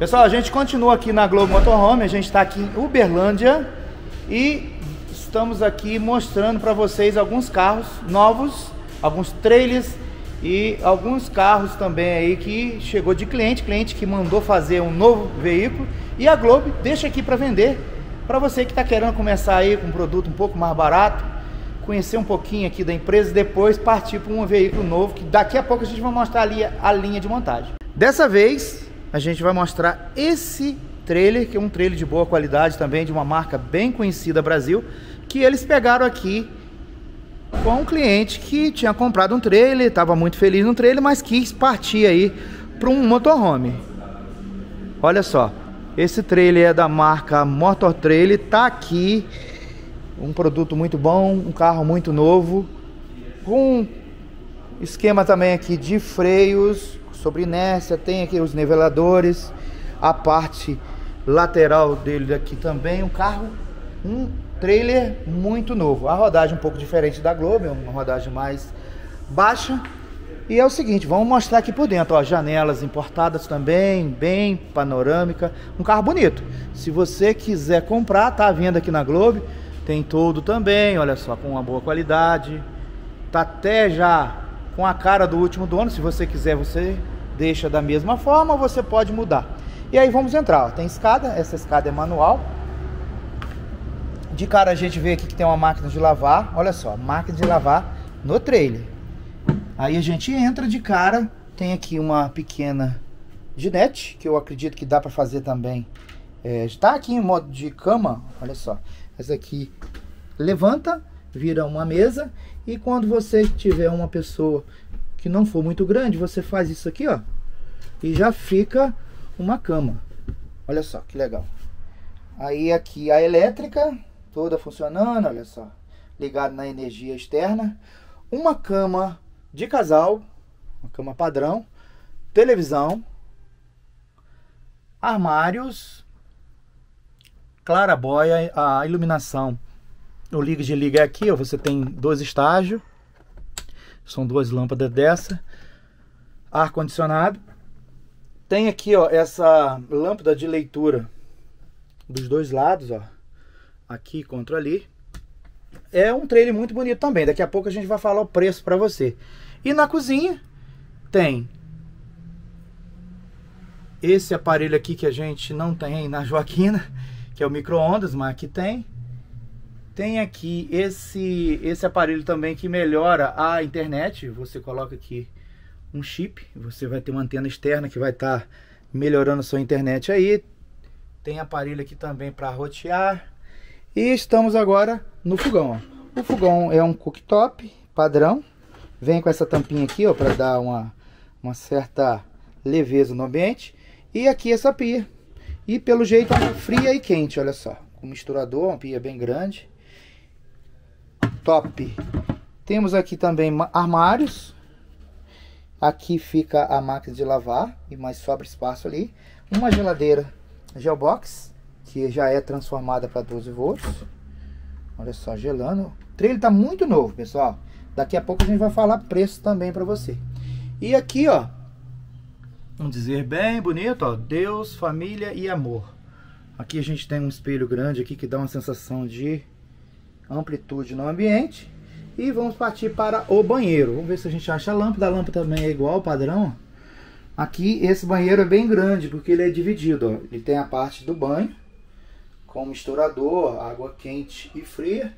Pessoal, a gente continua aqui na Globo Motorhome, a gente está aqui em Uberlândia e estamos aqui mostrando para vocês alguns carros novos, alguns trailers e alguns carros também aí que chegou de cliente, cliente que mandou fazer um novo veículo e a Globo deixa aqui para vender para você que está querendo começar aí com um produto um pouco mais barato, conhecer um pouquinho aqui da empresa e depois partir para um veículo novo que daqui a pouco a gente vai mostrar ali a linha de montagem. Dessa vez a gente vai mostrar esse trailer, que é um trailer de boa qualidade também, de uma marca bem conhecida Brasil, que eles pegaram aqui com um cliente que tinha comprado um trailer, estava muito feliz no trailer, mas quis partir aí para um motorhome. Olha só, esse trailer é da marca Motor Trailer, tá aqui, um produto muito bom, um carro muito novo, com esquema também aqui de freios, sobre inércia, tem aqui os niveladores, a parte lateral dele aqui também, um carro, um trailer muito novo. A rodagem um pouco diferente da Globo, é uma rodagem mais baixa. E é o seguinte, vamos mostrar aqui por dentro, ó, janelas importadas também, bem panorâmica, um carro bonito. Se você quiser comprar, tá à venda aqui na Globo, tem todo também, olha só, com uma boa qualidade. Tá até já com a cara do último dono. Se você quiser, você deixa da mesma forma você pode mudar. E aí vamos entrar. Ó. Tem escada, essa escada é manual. De cara a gente vê aqui que tem uma máquina de lavar. Olha só, máquina de lavar no trailer. Aí a gente entra de cara. Tem aqui uma pequena ginete, que eu acredito que dá para fazer também. É, está aqui em modo de cama. Olha só. Essa aqui levanta, vira uma mesa e quando você tiver uma pessoa que não for muito grande, você faz isso aqui, ó. E já fica uma cama. Olha só, que legal. Aí aqui a elétrica, toda funcionando, olha só. Ligado na energia externa. Uma cama de casal, uma cama padrão. Televisão. Armários. Clarabóia, a iluminação o liga de liga é aqui, ó, você tem dois estágios. São duas lâmpadas dessa. Ar condicionado. Tem aqui, ó, essa lâmpada de leitura dos dois lados, ó. Aqui contra ali. É um trailer muito bonito também. Daqui a pouco a gente vai falar o preço para você. E na cozinha tem esse aparelho aqui que a gente não tem na Joaquina, que é o micro-ondas, mas aqui tem. Tem aqui esse, esse aparelho também que melhora a internet. Você coloca aqui um chip, você vai ter uma antena externa que vai estar tá melhorando a sua internet aí. Tem aparelho aqui também para rotear. E estamos agora no fogão. Ó. O fogão é um cooktop padrão. Vem com essa tampinha aqui ó para dar uma, uma certa leveza no ambiente. E aqui essa pia. E pelo jeito fria e quente, olha só. Com misturador, uma pia bem grande top. Temos aqui também armários. Aqui fica a máquina de lavar e mais sobra espaço ali. Uma geladeira Gelbox, que já é transformada para 12 volts. Olha só, gelando. O trailer está muito novo, pessoal. Daqui a pouco a gente vai falar preço também para você. E aqui, ó, um dizer bem bonito, ó, Deus, família e amor. Aqui a gente tem um espelho grande aqui que dá uma sensação de amplitude no ambiente. E vamos partir para o banheiro. Vamos ver se a gente acha a lâmpada. A lâmpada também é igual padrão. Aqui esse banheiro é bem grande porque ele é dividido. Ó. Ele tem a parte do banho com misturador, água quente e fria.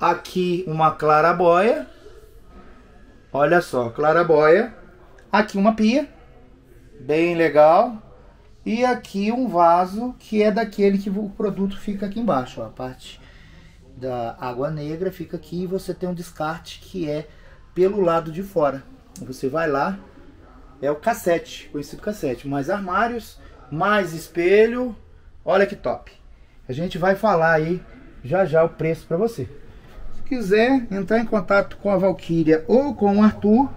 Aqui uma clarabóia. Olha só, clarabóia. Aqui uma pia, bem legal. E aqui um vaso que é daquele que o produto fica aqui embaixo, ó, a parte da água negra fica aqui e você tem um descarte que é pelo lado de fora. Você vai lá, é o cassete, conhecido cassete, mais armários, mais espelho, olha que top. A gente vai falar aí já já o preço para você. Se quiser entrar em contato com a Valkyria ou com o Arthur,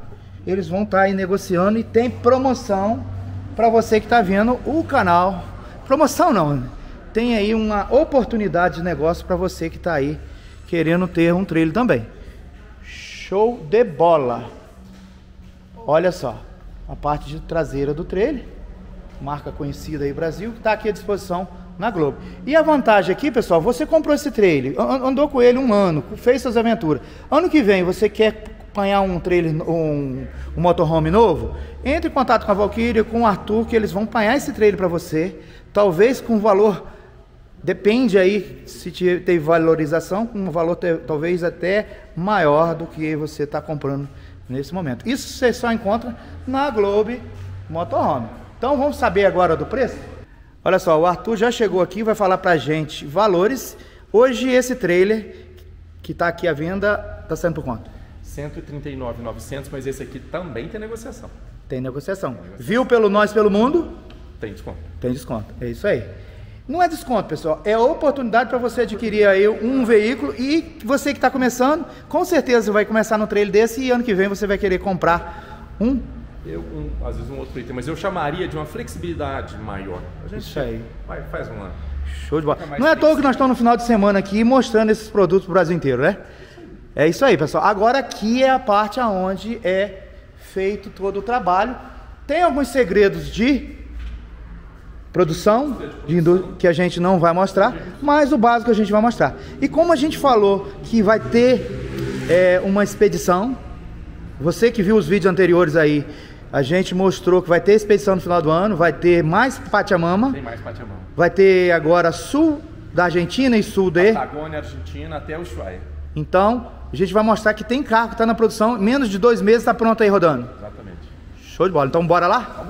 eles vão estar tá aí negociando e tem promoção para você que está vendo o canal. Promoção não, tem aí uma oportunidade de negócio para você que está aí querendo ter um trailer também. Show de bola! Olha só, a parte de traseira do trailer, marca conhecida aí Brasil, que está aqui à disposição na Globo. E a vantagem aqui, pessoal, você comprou esse trailer, andou com ele um ano, fez suas aventuras. Ano que vem você quer apanhar um trailer, um, um motorhome novo? Entre em contato com a Valkyria, com o Arthur, que eles vão apanhar esse trailer para você, talvez com valor Depende aí se teve valorização, com um valor talvez até maior do que você está comprando nesse momento. Isso você só encontra na Globe Motorhome. Então vamos saber agora do preço? Olha só, o Arthur já chegou aqui, vai falar pra gente valores. Hoje esse trailer que está aqui à venda está sendo por quanto? 139,900, mas esse aqui também tem negociação. Tem negociação. Tem negociação. Viu pelo Nós Pelo Mundo? Tem desconto. Tem desconto, é isso aí. Não é desconto, pessoal, é oportunidade para você adquirir aí um veículo e você que está começando, com certeza vai começar no trailer desse e ano que vem você vai querer comprar um eu, um, às vezes um outro item, mas eu chamaria de uma flexibilidade maior. Isso aí. Vai, faz uma. Show de bola. Não é à toa que nós estamos no final de semana aqui mostrando esses produtos para o Brasil inteiro, né? É isso aí, pessoal. Agora aqui é a parte aonde é feito todo o trabalho. Tem alguns segredos de produção, de que a gente não vai mostrar, mas o básico a gente vai mostrar. E como a gente falou que vai ter é, uma expedição, você que viu os vídeos anteriores aí a gente mostrou que vai ter expedição no final do ano, vai ter mais Pachamama. Tem mais Pachamama. Vai ter agora sul da Argentina e sul de... Patagônia, Argentina, até Ushuaia. Então, a gente vai mostrar que tem carro que está na produção, menos de dois meses está pronto aí rodando. Exatamente. Show de bola. Então, bora lá?